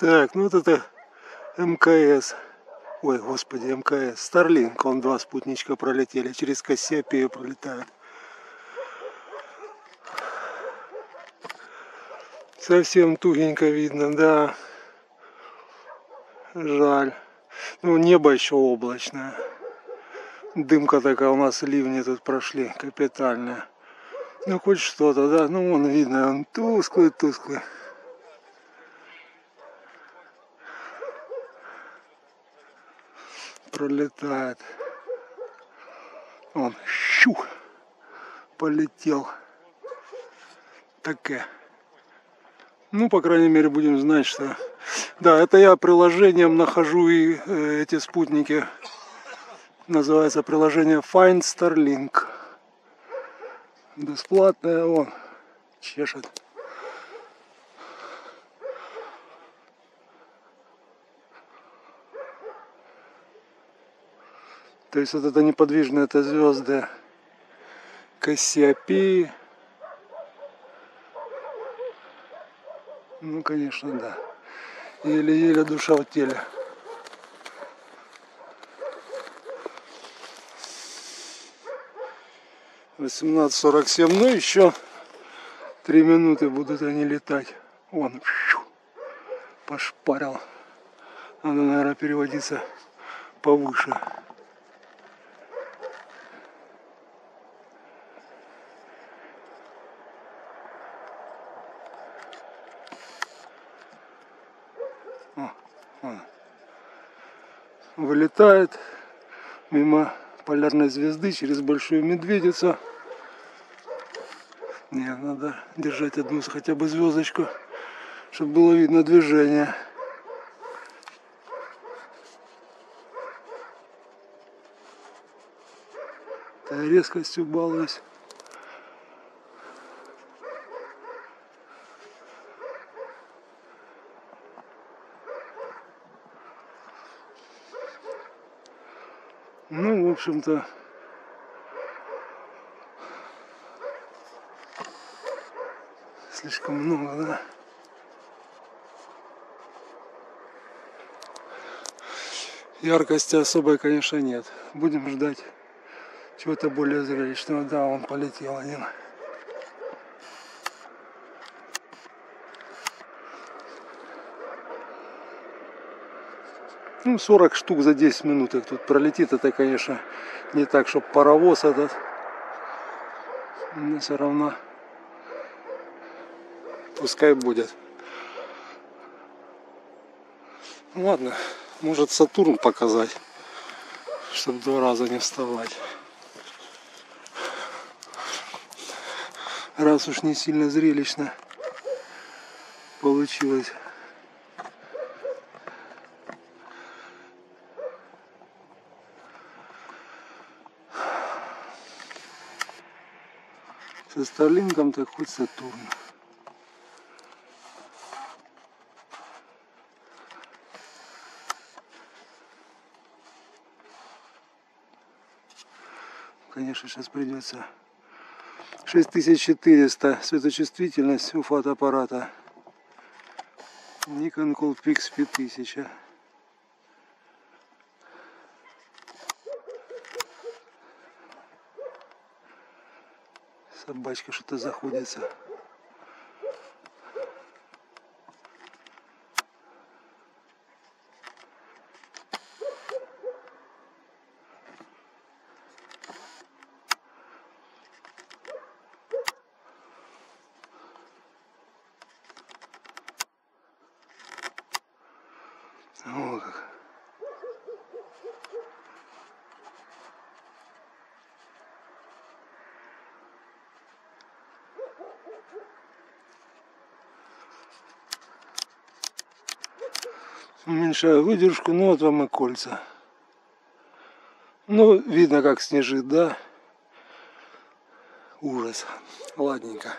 Так, ну вот это МКС. Ой, господи, МКС. Старлинг. Он два спутничка пролетели. Через Кассиопею пролетают. Совсем тугенько видно, да. Жаль. Ну, небо еще облачное. Дымка такая у нас, ливни тут прошли капитальная. Ну, хоть что-то, да. Ну, вон видно, он тусклый, тусклый. Пролетает. Он щу полетел. Такая. Ну, по крайней мере, будем знать, что... Да, это я приложением нахожу и э, эти спутники. Называется приложение Find Starlink. Бесплатное, он чешет. То есть вот это неподвижные это звезды Кассиопеи. Ну, конечно, да. Еле-еле душа в теле. Восемнадцать сорок семь. Ну, еще три минуты будут они летать. Вон, пошпарил. Надо, наверное, переводиться повыше. Вылетает мимо полярной звезды через большую медведицу. Не, надо держать одну хотя бы звездочку, чтобы было видно движение. Резкостью балуюсь. Ну, в общем-то, слишком много, да? Яркости особой, конечно, нет. Будем ждать чего-то более зрелищного. Да, он полетел один. Ну, 40 штук за 10 минут их тут пролетит. Это, конечно, не так, чтобы паровоз этот. Но все равно пускай будет. Ну, ладно, может Сатурн показать, чтобы два раза не вставать. Раз уж не сильно зрелищно получилось. Со Старлинком так хоть Сатурн. Конечно, сейчас придется 6400 светочувствительность у фотоаппарата. Nikon Coolpix 5000. Собачка что-то заходится. О, как. Уменьшаю выдержку, ну вот вам и кольца. Ну, видно, как снежит, да? Ужас. Ладненько.